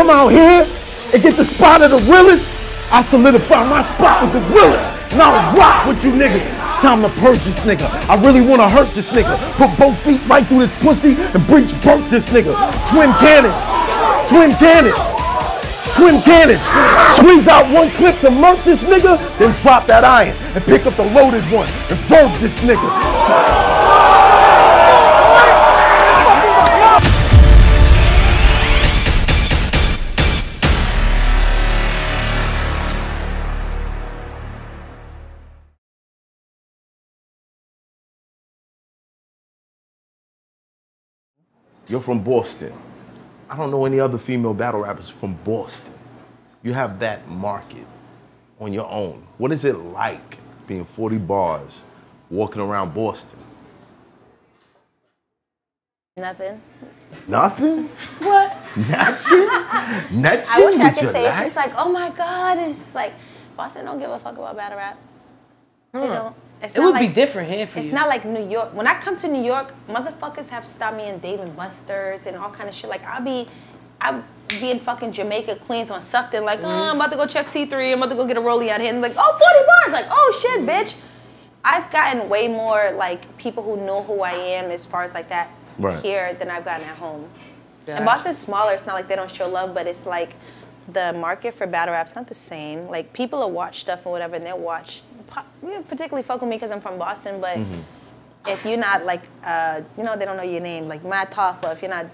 come out here and get the spot of the realest, I solidify my spot with the realest. I'll rock with you niggas. It's time to purge this nigga. I really wanna hurt this nigga. Put both feet right through this pussy and breach burnt this nigga. Twin cannons. Twin cannons. Twin cannons. Squeeze out one clip to murk this nigga, then drop that iron and pick up the loaded one and verb this nigga. You're from Boston. I don't know any other female battle rappers from Boston. You have that market on your own. What is it like being 40 Barrs, walking around Boston? Nothing. Nothing? What? Nothing? Nothing? I wish I could your say it's just like, oh my God. And it's just like, Boston don't give a fuck about battle rap. They don't. It's It not would be different here for It's you. not like New York. When I come to New York, motherfuckers have stopped me in Dave and Buster's and all kind of shit. Like I'll be, I'll be in fucking Jamaica, Queens on something like, oh, I'm about to go check C3. I'm about to go get a rollie out here. And like, oh, 40 Barrs. Like, oh shit, bitch. I've gotten way more like people who know who I am as far as like that Right. here than I've gotten at home. Yeah. And Boston's smaller. It's not like they don't show love, but it's like the market for battle rap's not the same. Like people will watch stuff or whatever, and they'll watch. Po- You know, particularly fuck with me because I'm from Boston, but if you're not like, uh, you know, they don't know your name, like Math Hoffa, if you're not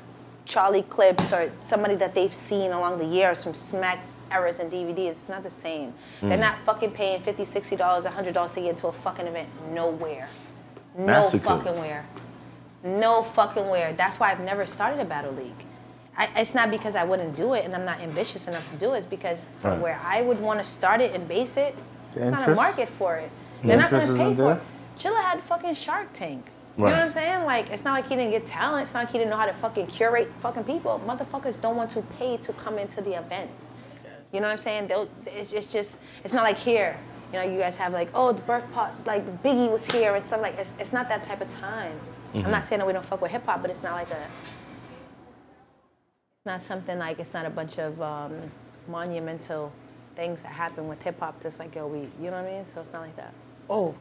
Charlie Clips or somebody that they've seen along the years from Smack eras and DVDs, it's not the same. They're not fucking paying 50 $60, $100 to get into a fucking event. Nowhere. No Massacre. fucking where. No fucking where. That's why I've never started a battle league. I, it's not because I wouldn't do it and I'm not ambitious enough to do it. It's because from Right. where I would want to start it and base it, The it's not a market for it. the They're not going to pay for there? it. Chilla had fucking Shark Tank. You know what I'm saying? Like, it's not like he didn't get talent. It's not like he didn't know how to fucking curate fucking people. Motherfuckers don't want to pay to come into the event. You know what I'm saying? They'll, it's, it's just, it's not like here. You know, you guys have like, oh, the birth pot, like Biggie was here and stuff like. It's, it's not that type of time. I'm not saying that we don't fuck with hip hop, but it's not like a. It's not something like it's not a bunch of um, monumental things that happen with hip hop. Just like yo, we, you know what I mean? So it's not like that. Oh,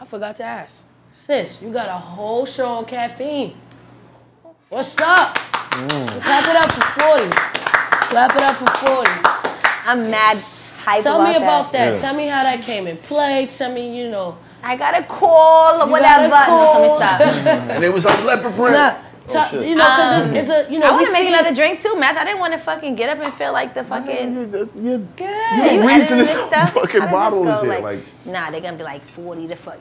I forgot to ask. Sis, you got a whole show on caffeine. What's up? Mm. Clap it up for 40. Clap it up for 40. I'm mad hype Tell about me about that. Yeah. Tell me how that came in play. Tell me, you know. I got a call or You whatever. got a No, so let me stop. and it was on leopard print. Nah, tell- shit. you know, because it's, it's a, you know, I want to make another drink too, Math. I didn't want to fucking get up and feel like the fucking. You, you, Are you you reason editing this this stuff? fucking How bottle is here. Like, Like, nah, they're gonna be like forty to fuck.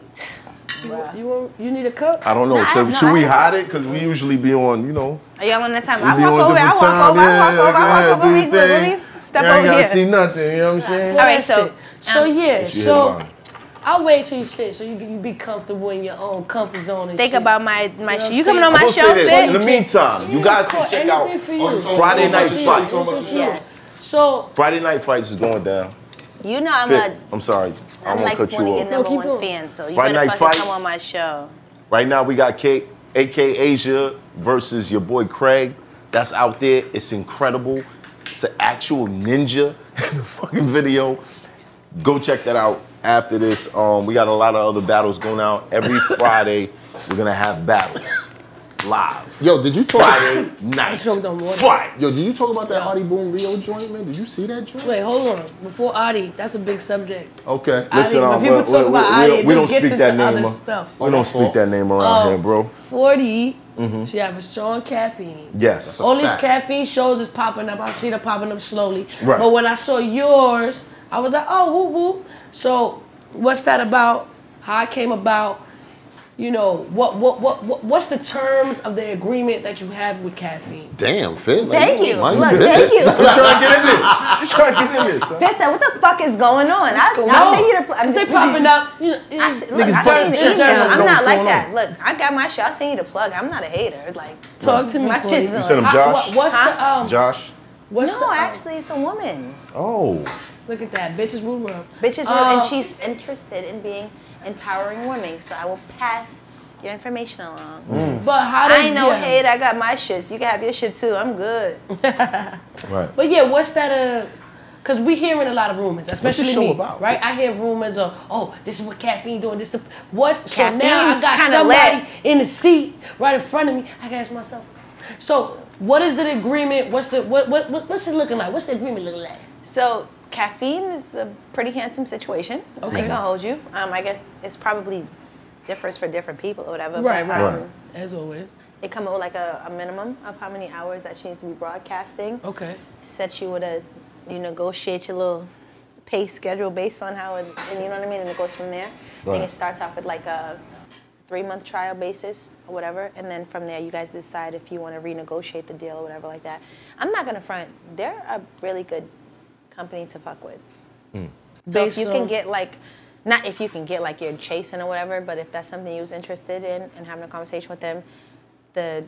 Bruh. You, want, you need a cup? I don't know. No, should no, should I we hide it? Because we usually be on, you know. Are y'all on that time? we I walk over. I walk time. over. I walk Yeah, over. go I walk over. do Let your me- let me step You ain't over gotta see nothing. You know what I'm saying? All right, so it. so um, yeah, so headline. I'll wait till you sit so you can you be comfortable in your own comfort zone. And think shit. about my my. You know You coming on my show, say this. In the Fit? meantime, you guys can check out for you. Friday Night Fights. Yes. So Friday Night Fights is going down. You know I'm Fit, a. I'm sorry. I I'm won't like cut one you of your number keep one going. fans, so you Friday better Night fucking Fights. come on my show. Right now we got K, AK Asia versus your boy Craig. That's out there. It's incredible. It's an actual ninja in the fucking video. Go check that out after this. Um, we got a lot of other battles going out. Every Friday, we're gonna have battles live. Yo, did you talk? Friday night. choked. Fight. Yo, did you talk about that Yeah. Audie Boom Rio joint, man? Did you see that joint? wait, hold on. Before Adi, that's a big subject. Okay. Adi, Listen, when um, people we- talk we- about we, we, it we don't just gets speak that into name. other uh, stuff. We don't speak that name around Um, here, bro. 40, she have a strong caffeine. Yes. That's a All these caffeine shows is popping up. I see them popping up slowly. Right. But when I saw yours, I was like, oh, woo woo. So, what's that about? How it came about? You know, what what what, what what's the terms of the agreement that you have with caffeine? Damn, Fit. Like, Thank you. why Look, thank this? you. She's trying to get in there. She's trying to get in there, son. Fitz said, what the fuck is going on? I, going I'll on? send you the. I'm Cause they just- popping up. You know, I, see, look, Niggas I burning seen the shit email. down, I'm not like that. on. Look, I got my show. I'll send you the plug. I'm not a hater. Like, talk to me. My shit's you. sent him How- Josh? what- what's the um? Josh. What's no, the, um, actually, it's a woman. Oh. Look at that, bitches rule world. Bitches, Um, and she's interested in being empowering women. So I will pass your information along. Mm. But how do I ain't no yeah. hate. I got my shits. You can have your shit too. I'm good. Right. But yeah, what's that? Uh, cause we hearing a lot of rumors, especially show me, about? right? I hear rumors of, oh, this is what caffeine doing. This the what? So now I got somebody lit. in the seat right in front of me. I can ask myself. So what is the agreement? What's the what what, what what's it looking like? What's the agreement looking like? So caffeine is a pretty handsome situation. I Okay. ain't gonna hold you. Um, I guess it's probably differs for different people or whatever. Right, but, right, um, As always. They come up with like a, a minimum of how many hours that you need to be broadcasting. Okay. Set you with a, you negotiate your little pay schedule based on how it, and you know what I mean, and it goes from there. I think it starts off with like a three month trial basis or whatever, and then from there you guys decide if you want to renegotiate the deal or whatever like that. I'm not gonna front. They're a really good company to fuck with. So if Based you can get like, not if you can get like you're chasing or whatever, but if that's something you was interested in and having a conversation with them, the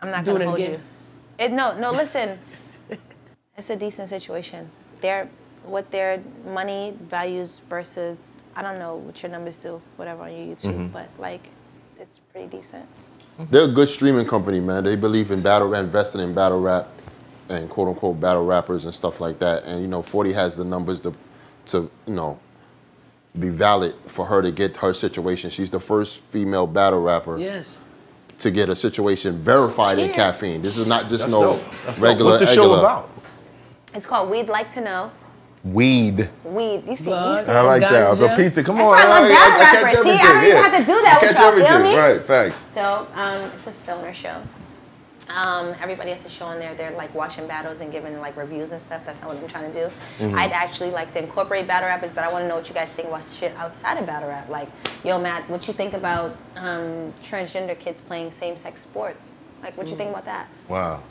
I'm not Doing gonna it hold again. you. It no no listen. it's a decent situation. Their what their money values versus I don't know what your numbers do, whatever on your YouTube, Mm-hmm. but like it's pretty decent. They're a good streaming company, man. They believe in battle rap, investing in battle rap, and quote unquote battle rappers and stuff like that. And you know, 40 has the numbers to, to you know, be valid for her to get her situation. She's the first female battle rapper Yes. to get a situation verified in caffeine. This is not just That's no dope. That's dope. regular. What's the show egula. about? It's called We'd Like to Know. Weed. Weed. You see, you see. I like that. Ganja. Repeat it. Come That's on. why I love I- battle I rappers. See, I don't even have to do that I with catch y'all, feel everything. Right. Facts. So um, it's a stoner show. Um, everybody has to show on there. They're like watching battles and giving like reviews and stuff. That's not what I'm trying to do. Mm-hmm. I'd actually like to incorporate battle rappers, but I want to know what you guys think about shit outside of battle rap. Like, yo, Math, what you think about um, transgender kids playing same-sex sports? Like, what you think about that? Wow.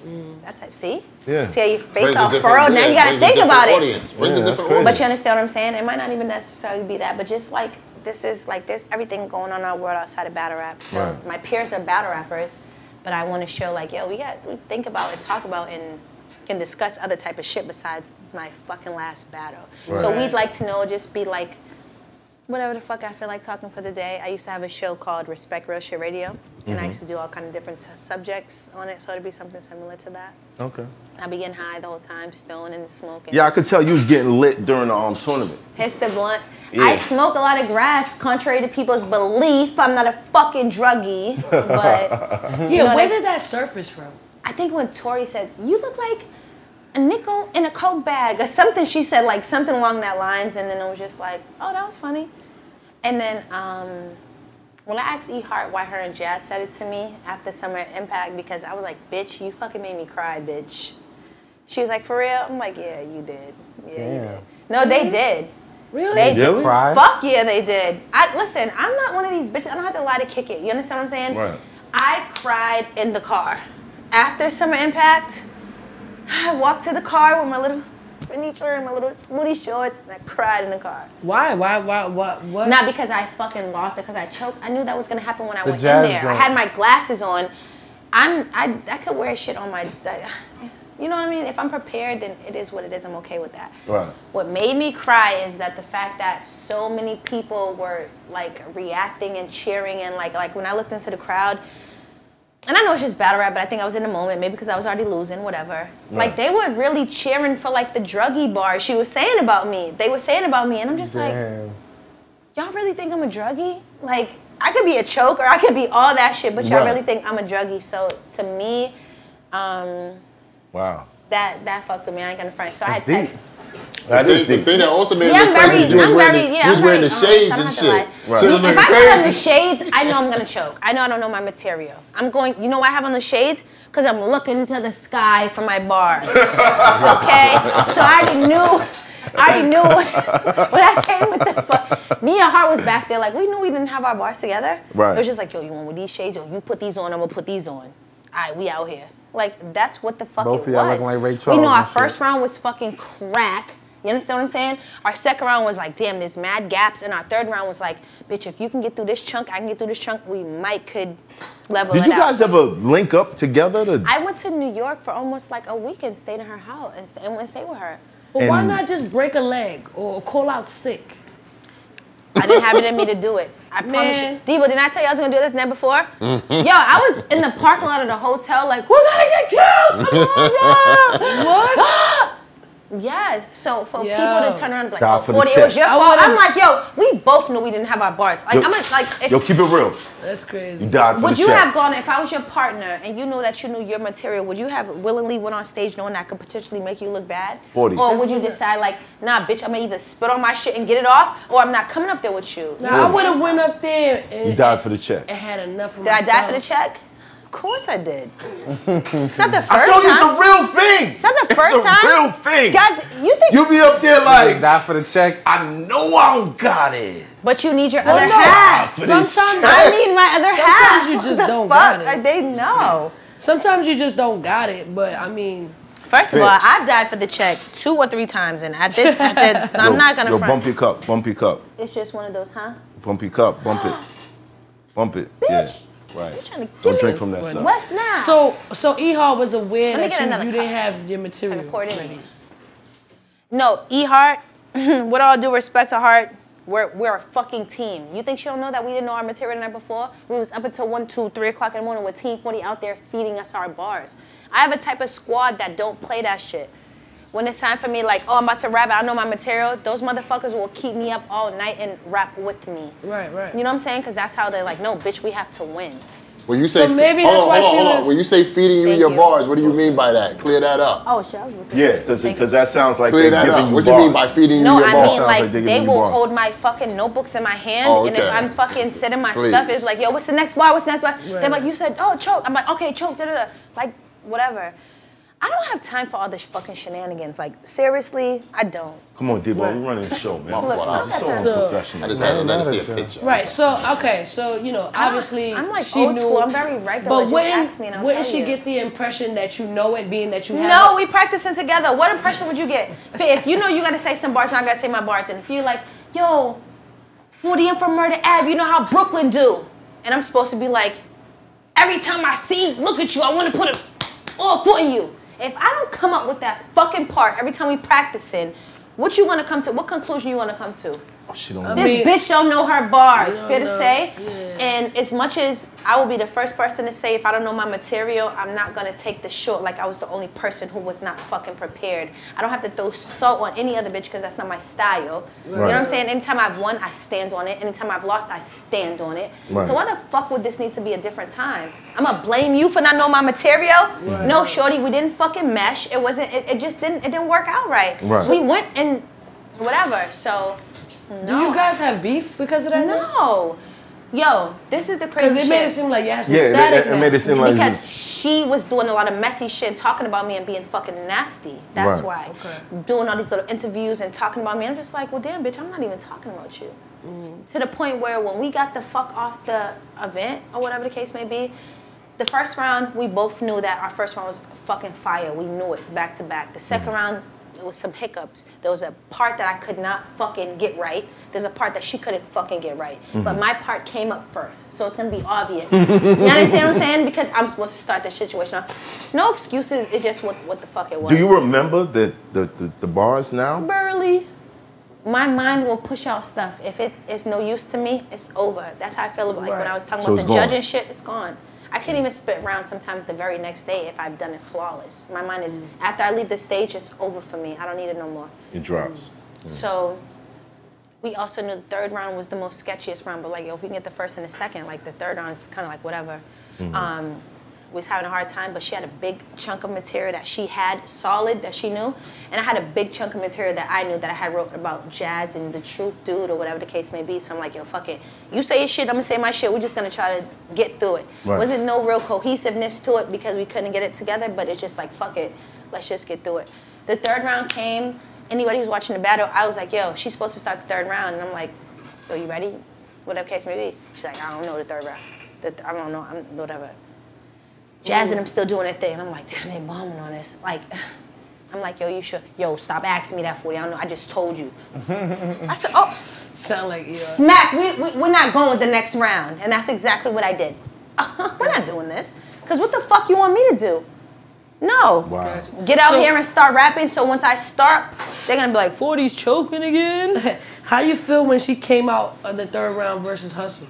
That type. See? Yeah. See how you face off a all different- furrowed. Now you gotta brings a think different about it. Audience. Brings Yeah, a different audience. But you understand what I'm saying? It might not even necessarily be that, but just like this is like there's everything going on in our world outside of battle rap. So Right. my peers are battle rappers, but I want to show like, yo, we got we think about and talk about and can discuss other type of shit besides my fucking last battle. So we'd like to know, just be like, whatever the fuck I feel like talking for the day. I used to have a show called Respect Real Shit Radio, and I used to do all kind of different t- subjects on it. So it'd be something similar to that. Okay. I'd be getting high the whole time, stoned and smoking. Yeah, I could tell you was getting lit during the um tournament. Hits the blunt. Yeah. I smoke a lot of grass, contrary to people's belief. I'm not a fucking druggie, but Yeah, know, where like- did that surface from? I think when Tori said, "You look like a nickel in a coke bag" or something, she said like something along that lines, and then it was just like, "Oh, that was funny." And then um, when I asked E Hart why her and Jazz said it to me after Summer Impact, because I was like, "Bitch, you fucking made me cry, bitch." She was like, "For real?" I'm like, "Yeah, you did. Yeah, you Damn. did." No, they did. Really? They did. Really? Cry? Fuck yeah, they did. I listen. I'm not one of these bitches. I don't have to lie to kick it. You understand what I'm saying? Right. I cried in the car after Summer Impact. I walked to the car with my little furniture and my little booty shorts, and I cried in the car. Why? Why? Why? What? What? Not because I fucking lost it, because I choked. I knew that was gonna happen when I The went in jazz there. I had my glasses on. I'm I I could wear shit on my. You know what I mean? If I'm prepared, then it is what it is. I'm okay with that. Right. What made me cry is that the fact that so many people were like reacting and cheering and like like when I looked into the crowd, and I know it's just battle rap, but I think I was in the moment, maybe because I was already losing, whatever. Like they were really cheering for like the druggy bar she was saying about me. They were saying about me, and I'm just like, y'all really think I'm a druggie? Like I could be a choke or I could be all that shit, but y'all Right. really think I'm a druggie. So to me, um, Wow. that that fucked with me. I ain't gonna front. So I That's had deep. text. That The is thing, the thing that also made Yeah, it crazy is you was wearing very, the, yeah, you was I'm wearing the shades and I don't have shit. Right. So If I looking put on the shades, I know I'm gonna choke. I know I don't know my material. I'm going. You know why I have on the shades? Because I'm looking to the sky for my bars. okay, so I already knew. I already knew when I came with the fuck. Me and Hart was back there like we knew we didn't have our bars together. Right. It was just like, yo, you want with these shades? Yo, you put these on. I'm gonna put these on. All right, we out here. Like that's what the fuck Both it of y'all was. looking like Ray we Charles know our and shit. first round was fucking crack. You understand what I'm saying? Our second round was like, damn, there's mad gaps, and our third round was like, bitch, if you can get through this chunk, I can get through this chunk. We might could level up. Did it you out. guys ever link up together? To, I went to New York for almost like a week and stayed in her house and, and went and stayed with her. But why not just break a leg or call out sick? I didn't have it in me to do it. I promise Man. you. Debo, didn't I tell you I was gonna do this night before? Mm-hmm. Yo, I was in the parking lot of the hotel, like, we're gonna get killed tomorrow. What? Yes. So for Yo. people to turn around and be like, oh, 40, it was your I fault. I'm like, yo, we both knew we didn't have our bars. Like, Yo- I'm like, if, Yo, keep it real. That's crazy. You died for would the you check. have gone if I was your partner and you knew that you knew your material? Would you have willingly went on stage knowing that could potentially make you look bad? 40. Or would you decide like, nah, bitch, I'm gonna either spit on my shit and get it off, or I'm not coming up there with you? Now I would have went up there and, You died for the check. and had enough of Did I die for the check? Of course I did. it's not the first I told you it's a real thing. It's not the first it's a time. real thing. God, you think? you be up there like, Die for the check. I know I don't got it. but you need your Well, other no, half. Sometimes. I need my other Sometimes half. you just the don't fuck? got it. They know. Sometimes you just don't got it, but I mean, First of all, Bitch. I died for the check two or three times, and I did. I did I'm Yo, not gonna Yo, front. bump your cup. Bump your cup. It's just one of those, huh? Bump your cup. Bump it. Bump it. Yeah. Bitch. Right. You trying to Don't drink from that stuff. What's now? so so Ehar was aware Let me that get you, another you didn't have your material. Pour it in ready. No, E Hart. with all due respect to Hart, we're we're a fucking team. You think she don't know that we didn't know our material the night before? We was up until one, two, three o'clock in the morning with Team 40 out there feeding us our bars. I have a type of squad that don't play that shit. When it's time for me, like, oh, I'm about to rap, I know my material. Those motherfuckers will keep me up all night and rap with me. Right, right. You know what I'm saying? Because that's how they're like, no, bitch, we have to win. When you say So maybe hold that's on, why hold on, hold on. When you say feeding you your you. bars, what do you mean by that? Clear that up. Oh, shit, I was with Yeah, because that sounds like Clear they're that giving up. you What do you mean by bars. feeding No, you your I bars? mean like, like they're they will bars. hold my fucking notebooks in my hand, Oh, and if. I'm fucking sitting my Please. stuff, it's like, yo, what's the next bar? What's the next bar? They're like, you said, oh, choke. I'm like, okay, choke. Da da da. Like, whatever. I don't have time for all this fucking shenanigans. Like, seriously, I don't. Come on, Debo, we're running the show, man. Look, You're I so got So- unprofessional. I just had to let her see a picture. Right. So okay. So you know, I don't- obviously, I'm like she old knew, school. I'm very regular. But Just wouldn't, ask me and I'll wouldn't tell she you. get the impression that you know it, being that you have? No, we practicing together. What impression would you get? If, if you know you gotta say some bars, and I gotta say my bars, and if you're like, yo, 40 and from Murder Ave, you know how Brooklyn do, and I'm supposed to be like, every time I see, look at you, I want to put a all foot in you. If I don't come up with that fucking part every time we practicing, what you want to come to? What conclusion you want to come to? Oh, she don't I know. This mean- bitch don't know her bars. You don't Fair to say. Yeah. And as much as I will be the first person to say if I don't know my material, I'm not gonna take the short like I was the only person who was not fucking prepared. I don't have to throw salt on any other bitch because that's not my style. You know what I'm saying? Anytime I've won, I stand on it. Anytime I've lost, I stand on it. Right. So why the fuck would this need to be a different time? I'm gonna blame you for not knowing my material? No, shorty, we didn't fucking mesh. It wasn't. It, it just didn't. It didn't work out right. Right. We went and whatever. So. Do you guys have beef because of that? No. Yo, this is the crazy. Because crazy it made it seem like you had some Yeah, it, static. it, it made it seem like because she was doing a lot of messy shit, talking about me and being fucking nasty. That's Right. why. Okay. Doing all these little interviews and talking about me. I'm just like, well, damn, bitch, I'm not even talking about you. Mm-hmm. To the point where when we got the fuck off the event or whatever the case may be, the first round, we both knew that our first round was fucking fire. We knew it back to back. The 2nd mm. round, there was some hiccups. There was a part that I could not fucking get right. There's a part that she couldn't fucking get right. But mm-hmm. my part came up first. So it's gonna be obvious. you understand what I'm saying? Because I'm supposed to start the situation off. No excuses, it's just what, what the fuck it was. Do you remember the, the, the, the bars now? Burley. My mind will push out stuff. If it is no use to me, it's over. That's how I feel about like when I was talking So about the gone. judging shit, it's gone. I can't even spit round sometimes the very next day if I've done it flawless. My mind is mm. after I leave the stage, it's over for me. I don't need it no more. It drops. Mm. So we also knew the third round was the most sketchiest round, but like yo, if we can get the first and the second, like the third round is kind of like whatever. Mm-hmm. Um, we was having a hard time, but she had a big chunk of material that she had solid that she knew, and I had a big chunk of material that I knew that I had wrote about jazz and the truth, dude, or whatever the case may be. So I'm like, yo, fuck it. You say your shit, I'm gonna say my shit. We're just gonna try to get through it. Right. Wasn't no real cohesiveness to it because we couldn't get it together, but it's just like fuck it, let's just get through it. The third round came. Anybody who's watching the battle, I was like, yo, she's supposed to start the third round, and I'm like, yo, you ready? Whatever case may be. She's like, I don't know the third round. The, I don't know. I'm whatever. Jazz and them still doing their thing. And I'm like, damn, they bombing on this. Like, I'm like, yo, you should, yo, stop asking me that for you. I know. I just told you. I said, oh, Sound like yeah. smack. We, we, we're not going with the next round. And that's exactly what I did. we're not doing this. Because what the fuck you want me to do? No. Wow. Get out So- here and start rapping. So once I start, they're gonna be like, 40's choking again. How you feel when she came out of the third round versus Hustle?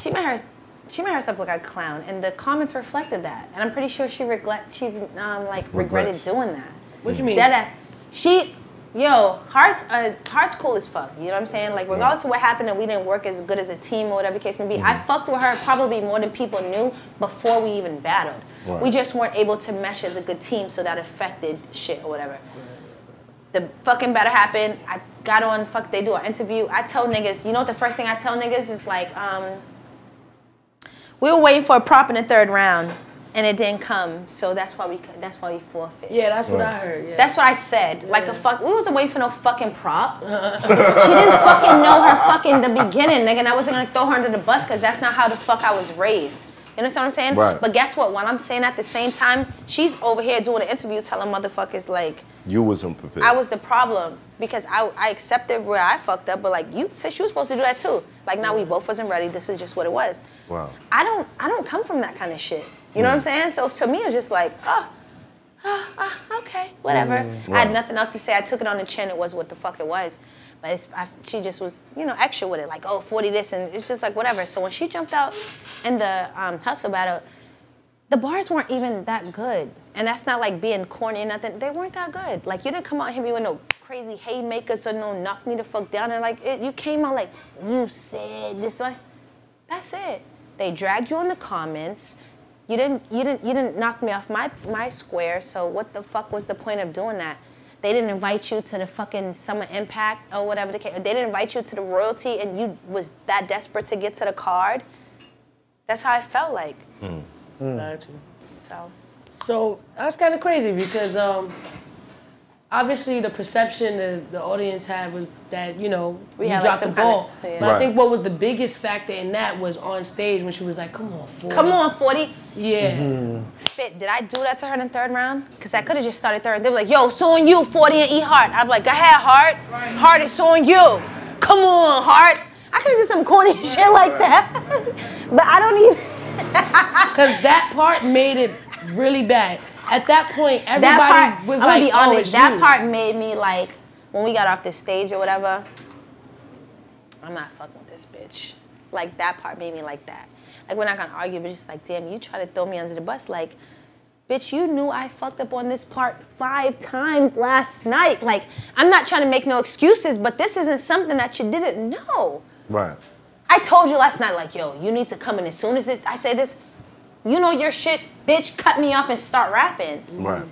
she made her she made herself look like a clown, and the comments reflected that. And I'm pretty sure she regret she um, like regretted Regrets. doing that. What do you mean? Dead ass. She, yo, Hart's uh, Hart's cool as fuck. You know what I'm saying? Like regardless of what happened, and we didn't work as good as a team or whatever case may be. I fucked with her probably more than people knew before we even battled. Right. We just weren't able to mesh as a good team, so that affected shit or whatever. The fucking battle happened. I got on. Fuck, they do an interview. I tell niggas. You know what? The first thing I tell niggas is like, um, we were waiting for a prop in the third round, and it didn't come. So that's why we that's why we forfeit. Yeah, that's what I heard. Yeah. That's what I said. Like a fuck, we wasn't waiting for no fucking prop. she didn't fucking know her fucking the beginning, nigga. And I wasn't gonna throw her under the bus because that's not how the fuck I was raised. You understand what I'm saying? Right. But guess what? While I'm saying at the same time, she's over here doing an interview telling motherfuckers like You was unprepared. I was the problem because I, I accepted where I fucked up, but like you said, you were supposed to do that too. Like now we both wasn't ready. This is just what it was. Wow. I don't I don't come from that kind of shit. You know hmm. what I'm saying? So to me, it was just like, oh, oh, oh, okay, whatever. Mm-hmm. I had nothing else to say. I took it on the chin. It was what the fuck it was. But I, she just was, you know, extra with it. Like, oh, 40 this, and it's just like whatever. So when she jumped out in the um, hustle battle, the bars weren't even that good. And that's not like being corny or nothing. They weren't that good. Like you didn't come out and hit me with no crazy haymakers or no knock me the fuck down. And like it, you came out like you said this like that's it. They dragged you in the comments. You didn't you didn't you didn't knock me off my my square. So what the fuck was the point of doing that? They didn't invite you to the fucking summer impact or whatever the case. They didn't invite you to the royalty and you was that desperate to get to the card. That's how I felt like. Got you. So So that's kind of crazy because um, obviously the perception that the audience had was that you know We you had, dropped some the kind of- ball. yeah. But I think what was the biggest factor in that was on stage when she was like, "Come on, 40. come on, 40. yeah." Mm-hmm. Fit. Did I do that to her in the third round? Because I could have just started third. They were like, yo, so on you, 40 and E Hart. I'm like, go ahead, Hart. Hart is so on you. Come on, Hart. I could have did some corny shit like that. but I don't even. Because that part made it really bad. At that point, everybody that part, was I'm like, gonna be "Oh, honest, it's that you." part made me like, when we got off the stage or whatever, I'm not fucking with this bitch. Like, that part made me like that. Like, we're not gonna argue, but just like, damn, you try to throw me under the bus. Like, bitch, you knew I fucked up on this part five times last night. Like, I'm not trying to make no excuses, but this isn't something that you didn't know. right. I told you last night, like, yo, you need to come in as soon as it, I say this, you know your shit, bitch, cut me off and start rapping. Right.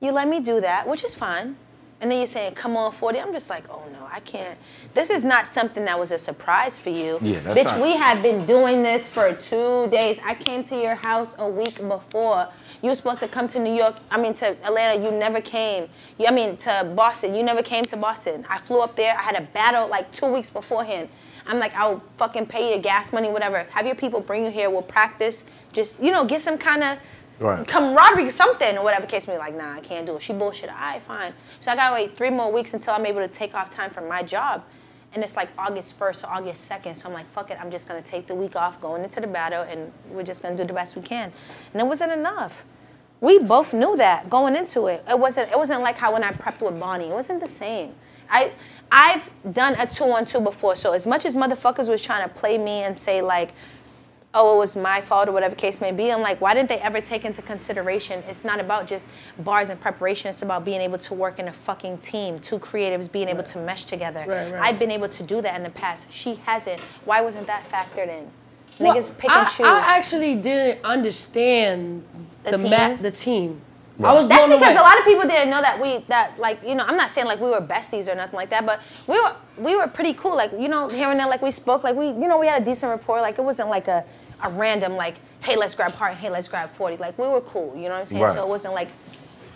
You let me do that, which is fine. And then you're saying, come on, 40. I'm just like, oh no, I can't. This is not something that was a surprise for you. Yeah, that's Bitch, not- we have been doing this for two days. I came to your house a week before. You were supposed to come to New York, I mean to Atlanta, you never came. You, I mean to Boston, you never came to Boston. I flew up there, I had a battle like two weeks beforehand. I'm like, I'll fucking pay your gas money, whatever. Have your people bring you here, we'll practice. Just, you know, get some kind of Right. camaraderie, something, or whatever case be. Like, nah, I can't do it. She bullshit. All right, fine. So I gotta wait three more weeks until I'm able to take off time from my job. And it's like August 1st or August 2nd. So I'm like, fuck it, I'm just gonna take the week off going into the battle and we're just gonna do the best we can. And it wasn't enough. We both knew that going into it. It wasn't it wasn't like how when I prepped with Bonnie. It wasn't the same. I I've done a two on two before. So as much as motherfuckers was trying to play me and say like, oh, it was my fault or whatever case may be. I'm like, why didn't they ever take into consideration? It's not about just bars and preparation. It's about being able to work in a fucking team, two creatives being able to mesh together. Right, right. I've been able to do that in the past. She hasn't. Why wasn't that factored in? Well, Niggas pick I, and choose. I actually didn't understand The the team? ma- the team. I was That's because away. a lot of people didn't know that we that like you know I'm not saying like we were besties or nothing like that, but we were we were pretty cool. Like you know here and there like we spoke like we you know we had a decent rapport. Like it wasn't like a a random like hey let's grab Hart hey let's grab forty. Like we were cool. You know what I'm saying? Right. So it wasn't like.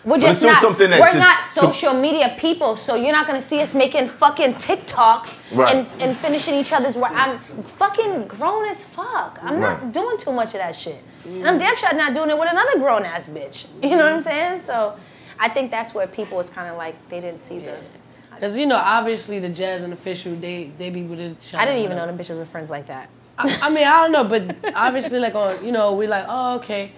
We're just not. something that we're to- not to- social media people, so you're not gonna see us making fucking TikToks Right. and, and finishing each other's work. I'm fucking grown as fuck. I'm not doing too much of that shit. Mm-hmm. And I'm damn sure not doing it with another grown ass bitch. You know what I'm mm-hmm. saying? So I think that's where people was kind of like they didn't see the. Because you know, obviously the jazz and official, they they be with each other. I didn't even know them bitches were friends like that. I, I mean, I don't know, but obviously, like on, you know, we're like, oh, okay,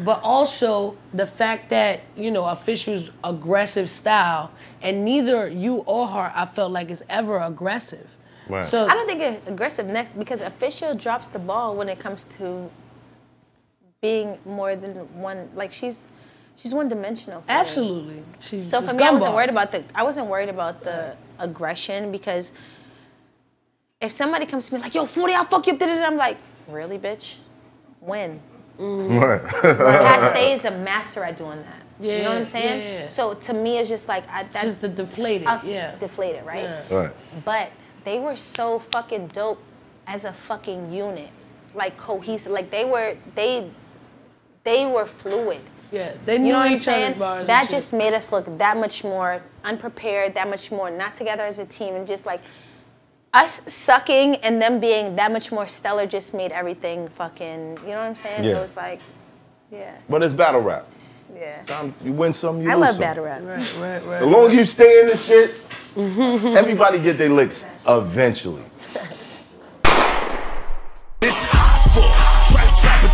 but also the fact that you know officials aggressive style, and neither you or her, I felt like is ever aggressive. Right. So I don't think it aggressive next because official drops the ball when it comes to being more than one. Like she's she's one dimensional. for absolutely. She's So for me, I wasn't gumballs. worried about the I wasn't worried about the aggression because if somebody comes to me like, "Yo, forty, I'll fuck you up," da-da-da," I'm like, "Really, bitch? When?" Right. Pat Stay is a master at doing that. Yeah, you know what I'm saying? yeah, yeah. So to me, it's just like I, It's that's just the deflated. uh, yeah. deflated, right? Yeah. Right. But they were so fucking dope as a fucking unit, like cohesive. Like they were they they were fluid. Yeah, they knew You know what I'm each other's saying? bars. and That shit. just made us look that much more unprepared, that much more not together as a team, and just like us sucking and them being that much more stellar just made everything fucking. You know what I'm saying? Yeah. It was like, yeah, But it's battle rap. yeah. Time- You win some, you I lose love some. battle rap. Right, right, right. The longer you stay in this shit, everybody get their licks eventually.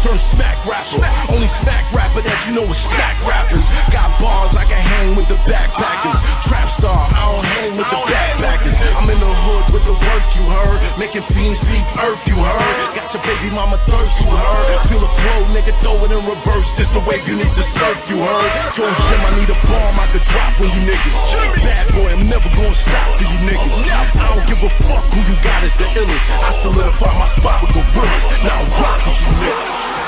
Turn smack rapper. Only smack rapper that you know is smack rappers. Got bars I can hang with the backpackers. Trap star, I don't hang with the backpackers. I'm in the hood with the work you heard. Making fiends leave earth you heard. Got your baby mama thirst you heard. Feel the flow, nigga, throw it in reverse. This the wave you need to surf you heard. Told Jim I need a bomb I could drop on you niggas. Bad boy, I'm never gonna stop for you niggas. I don't give a fuck who you got is the illest. I solidify my spot with gorillas. Now I'm rock with you niggas.